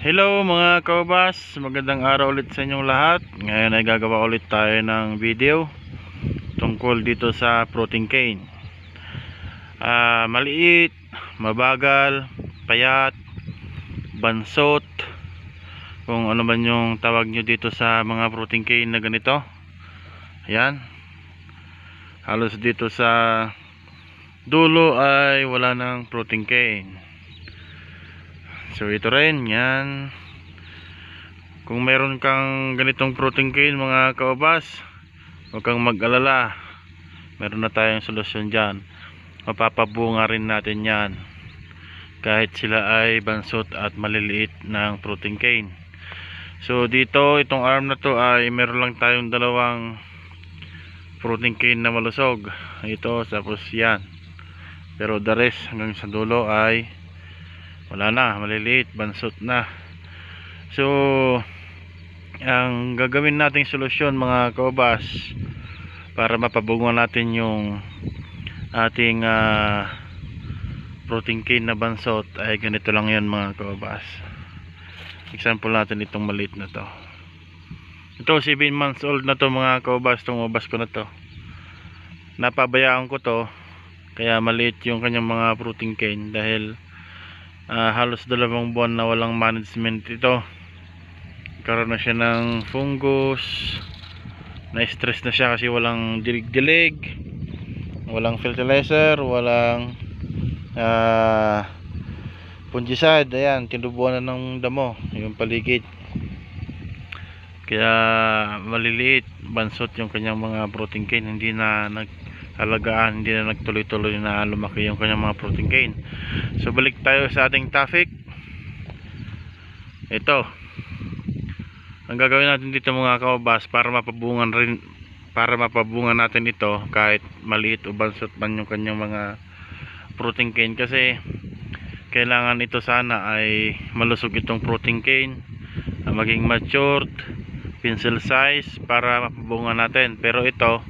Hello mga kaubas, magandang araw ulit sa inyong lahat. Ngayon ay gagawa ulit tayo ng video Tungkol dito sa protein cane. Ah, Maliit, mabagal, payat, bansot Kung ano man yung tawag nyo dito sa mga protein cane na ganito. Ayan. Halos dito sa dulo ay wala ng protein cane So ito rin, yan. Kung meron kang ganitong protein cane mga kaubas, huwag kang mag-alala. Meron na tayong solusyon dyan. Mapapabunga rin natin yan. Kahit sila ay bansot at maliliit ng protein cane. So dito, itong arm na to ay meron lang tayong dalawang protein cane na malusog. Ito, tapos yan. Pero the rest hanggang sa dulo ay wala na maliliit bansot na. So ang gagawin nating solusyon mga kaubas para mapabungan natin yung ating uh, protein cane na bansot ay ganito lang yan mga kaubas example natin itong maliit na to. Ito 7 months old na to mga kaubas itong ubas ko na to. Napabayaan ko to kaya maliit yung kanyang mga protein cane dahil uh, halos dalawang buwan na walang management ito. Karoon na siya ng fungus. Na stress na siya kasi walang dilig-dilig walang fertilizer walang uh, fungicide. Ayan tinubuan na ng damo yung paligid. Kaya maliliit bansot yung kanyang mga protein cane. Hindi na nag alagaan hindi na nagtuloy-tuloy na lumaki yung kanyang mga protein cane. So balik tayo sa ating traffic ito. Ang gagawin natin dito mga kaubas para mapabungan rin para mapabungan natin ito kahit maliit o bansot man yung kanyang mga protein cane. Kasi kailangan ito sana ay malusog itong protein cane maging matured pencil size para mapabungan natin. Pero ito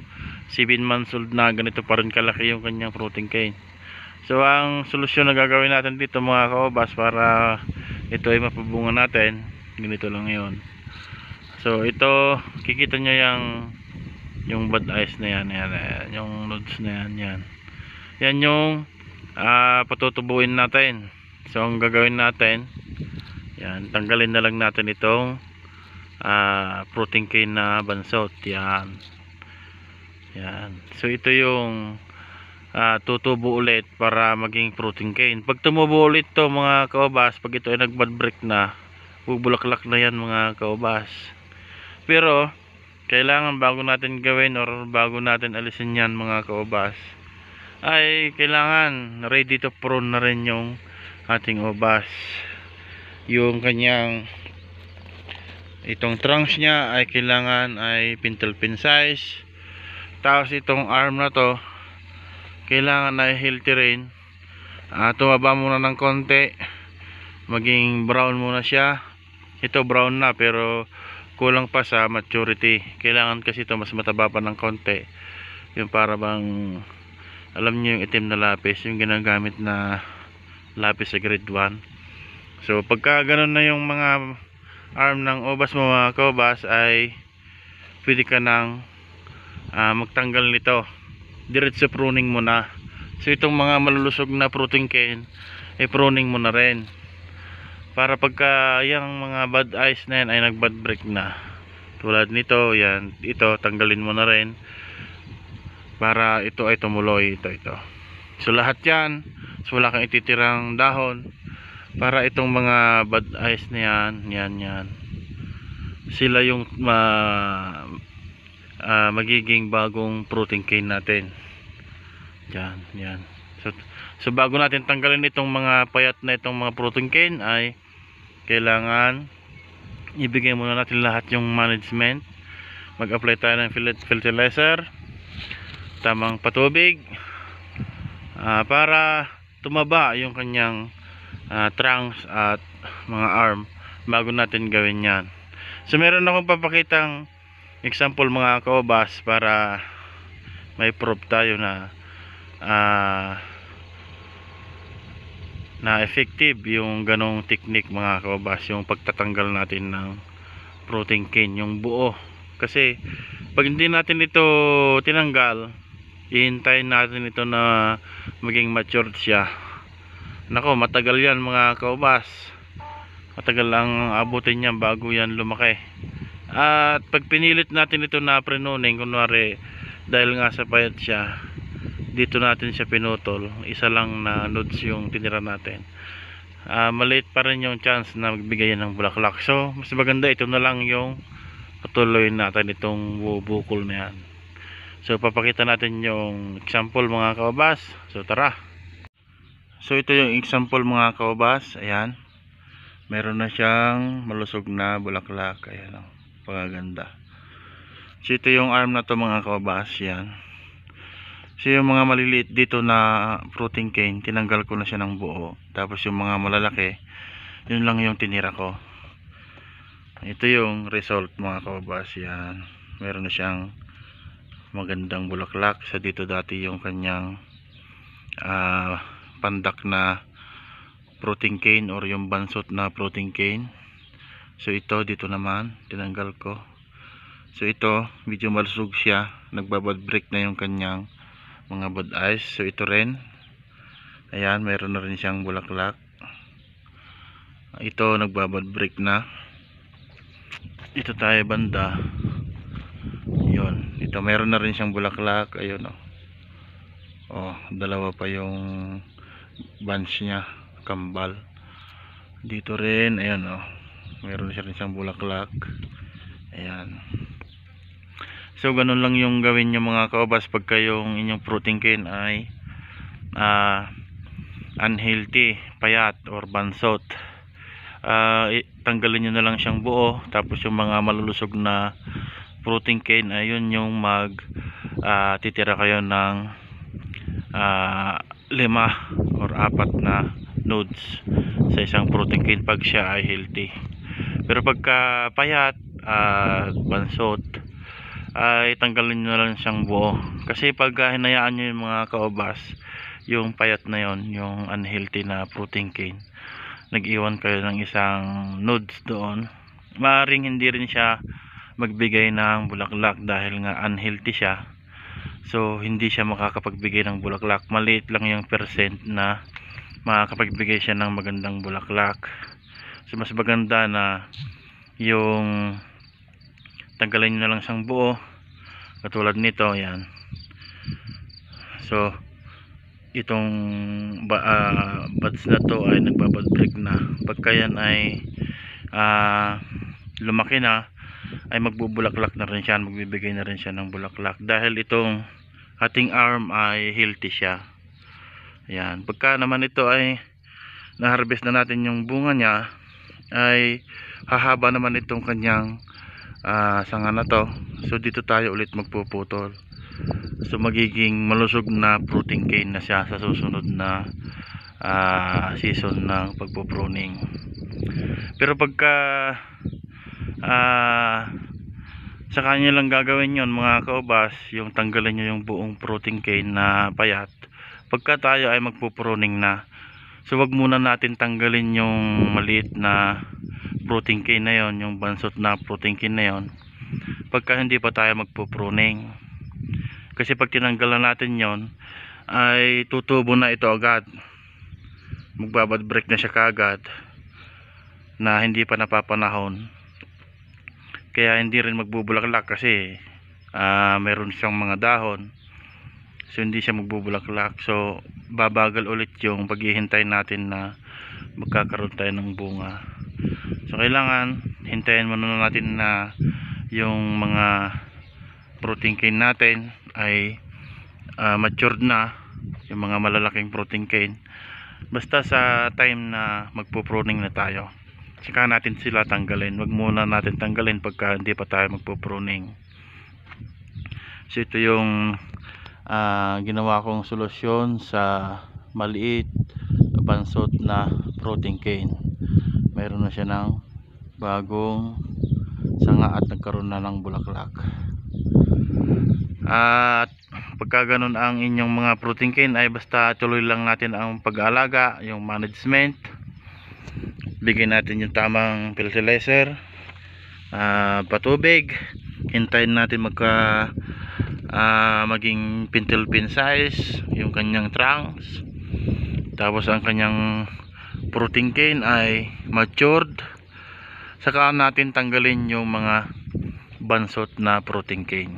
7 months old na ganito pa rin kalaki yung kanyang protein cane. So ang solusyon na gagawin natin dito mga kaobas para ito ay mapabunga natin ganito lang yon so ito kikita nyo yung yung bad eyes na yan, yan, yan yung nodes na yan yan. Yan yung uh, patutubuin natin. So ang gagawin natin yan tanggalin na lang natin itong uh, protein cane na bansot yan yan. So ito yung uh, tutubo ulit para maging protein cane. Pag tumubo ulit to mga kaobas, pag ito ay nagbad break na, bubulaklak na yan mga kaobas. Pero kailangan bago natin gawin or bago natin alisin yan mga kaobas, ay kailangan ready to prune na rin yung ating obas. Yung kanyang itong trunks niya ay kailangan ay pintel pin size tapos itong arm na to kailangan na healthy rin uh, tumaba muna ng konti. Maging brown muna siya. Ito brown na pero kulang pa sa maturity. Kailangan kasi ito mas mataba pa ng konti. Yung para bang alam niyo yung itim na lapis yung ginagamit na lapis sa grade 1 so pagka ganun na yung mga arm ng obas mo mga kobas ay pwede ka nang uh, magtanggal nito. Diretso pruning mo na. So itong mga malulusog na protein cane eh, pruning mo na rin. Para pagka yung mga bad eyes na yan ay nag bad break na. Tulad nito yan ito tanggalin mo na rin. Para ito ay tumuloy ito ito. So lahat yan so wala kang ititirang dahon. Para itong mga bad eyes na yan yan yan. Sila yung ma uh, magiging bagong protein cane natin. Yan yan. So, so bago natin tanggalin itong mga payat na itong mga protein cane ay kailangan ibigay muna natin lahat yung management. Mag apply tayo ng fertilizer tamang patubig uh, para tumaba yung kanyang uh, trunks at mga arm bago natin gawin yan. So meron akong papakitang example mga kaobas para may proof tayo na uh, na effective yung ganong technique mga kababas yung pagtatanggal natin ng protein cane yung buo. Kasi pag hindi natin ito tinanggal ihintayin natin ito na maging matured siya. Nako matagal yan mga kababas matagal lang abutin niya bago yan lumaki at pag pinilit natin ito na prenuning kunwari dahil nga sa payat siya dito natin siya pinutol. Isa lang na nodes yung tinira natin. Ah, maliit pa rin yung chance na magbigay ng bulaklak. So mas maganda ito na lang yung patuloy natin itong bubukol na yan. So papakita natin yung example mga kababas so tara. So ito yung example mga kababas ayan. Meron na siyang malusog na bulaklak. Ayan o pagaganda so ito yung arm na to mga kababas yan So yung mga maliliit dito na protein cane, tinanggal ko na siya ng buo. Tapos yung mga malalaki, yun lang yung tinira ko. Ito yung result mga kababas yan. Meron na siyang magandang bulaklak. Sa dito dati yung kanyang ah, pandak na protein cane or yung bansot na protein cane. So ito dito naman, tinanggal ko. So ito, medyo malusog siya. Nagbabad break na yung kanyang mga bud eyes. So ito rin. Ayan meron na rin siyang bulaklak. Ito nagbabad break na. Ito tayo banda. Yun ito meron na rin siyang bulaklak. Ayun oh. Oh dalawa pa yung bunch niya. Kambal. Dito rin ayun oh meron siya rin siyang bulaklak ayan So ganun lang yung gawin nyo mga kaobas pagka yung inyong protein cane ay ah, unhealthy, payat or bansot. I- tanggalin nyo na lang siyang buo tapos yung mga malulusog na protein cane ayun yung mag ah, titira kayo ng ah, lima or apat na nodes sa isang protein cane pag siya ay healthy. Pero pagka payat, ah, bansot, ay tanggalin nyo na lang siyang buo. Kasi pag ah, hinayaan nyo yung mga kaobas yung payat na yon yung unhealthy na protein cane nag-iwan kayo ng isang nodes doon. Maaring hindi rin siya magbigay ng bulaklak dahil nga unhealthy siya. So hindi siya makakapagbigay ng bulaklak. Maliit lang yung percent na makakapagbigay siya ng magandang bulaklak so mas maganda na yung tanggalin nyo na lang siyang buo. Katulad nito yan so itong ba, ah, buds na to ay nagbabad break na. Pagka yan ay ah, lumaki na ay magbubulaklak na rin siya magbibigay na rin siya ng bulaklak. Dahil itong ating arm ay healthy siya. Yan pagka naman ito ay na-harvest na natin yung bunga niya ay hahaba naman itong kanyang ah, sanga na to. So dito tayo ulit magpuputol. So magiging malusog na protein cane na siya sa susunod na ah, season ng pagpupruning. Pero pagka ah, sa kanya lang gagawin yon mga kaubas yung tanggalin nyo yung buong protein cane na payat pagka tayo ay magpupruning na so wag muna natin tanggalin yung maliit na protein cane na yon yung bansot na protein cane na yon pagka hindi pa tayo magpupruning. Kasi pag tinanggalan natin yon ay tutubo na ito agad. Magbabad break na siya kagad na hindi pa napapanahon. Kaya hindi rin magbubulaklak kasi ah meron siyang mga dahon so hindi siya magbubulaklak. So babagal ulit yung paghihintay natin na magkakaroon tayo ng bunga. So kailangan hintayin muna natin na yung mga protein cane natin ay ah, matured na. Yung mga malalaking protein cane. Basta sa time na magpo-pruning na tayo saka natin sila tanggalin. Wag muna natin tanggalin pagka hindi pa tayo magpo-pruning. So ito yung ah, ginawa kong solusyon sa maliit bansot na protein cane. Mayroon na siya ng bagong sanga at nagkaroon na ng bulaklak. At pagka ganun ang inyong mga protein cane ay basta tuloy lang natin ang pag-aalaga, yung management. Bigyan natin yung tamang fertilizer, ah, patubig, hintayin natin magka ah, maging pintil pin size yung kanyang trunks. Tapos ang kanyang protein cane ay matured. Saka natin tanggalin yung mga bansot na protein cane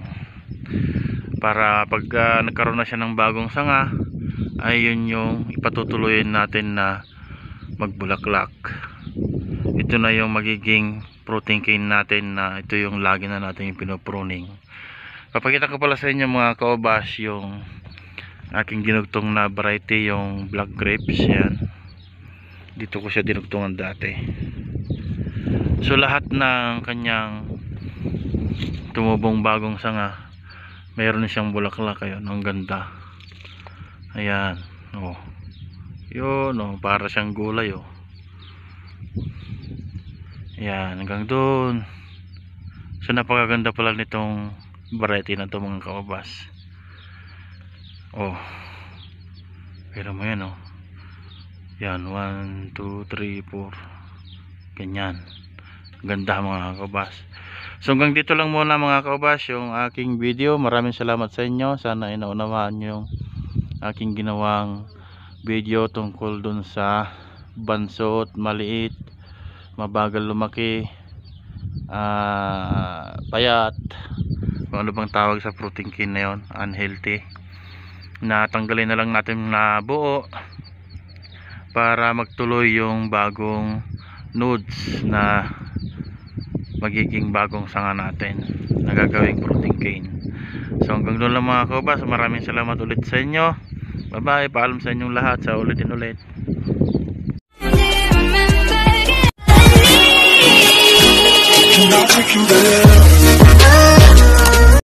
para pag ah, nagkaroon na siya ng bagong sanga ay yun yung ipatutuloyin natin na magbulaklak ito na yung magiging protein cane natin na ito yung lagi na natin yung pinopruning papakita ko pala sa inyo mga kaobas yung aking dinugtong na variety yung black grapes yan. Dito ko siya dinugtungan dati. So lahat ng kanyang tumubong bagong sanga mayroon siyang bulaklak ayun ang ganda. Ayan oh. Yun oh para siyang gulay oh. Ayan hanggang doon. So napakaganda pala nitong variety na to mga kaobas. Oh. Pero mo yan oh. Yan 1, 2, 3, 4 ganyan. Ganda mga kaobas. So hanggang dito lang muna mga kaubas yung aking video. Maraming salamat sa inyo. Sana inaunawaan nyo yung aking ginawang video tungkol dun sa bansot, maliit, mabagal lumaki, ah, payat, kung ano bang tawag sa protein cane na yun, unhealthy. Natanggalin na lang natin na buo para magtuloy yung bagong nodes na magiging bagong sanga natin nagagawing protein cane so hanggang doon lang mga kabas maraming salamat ulit sa inyo. Bye bye paalam sa inyong lahat. Sa ulitin ulit. Not better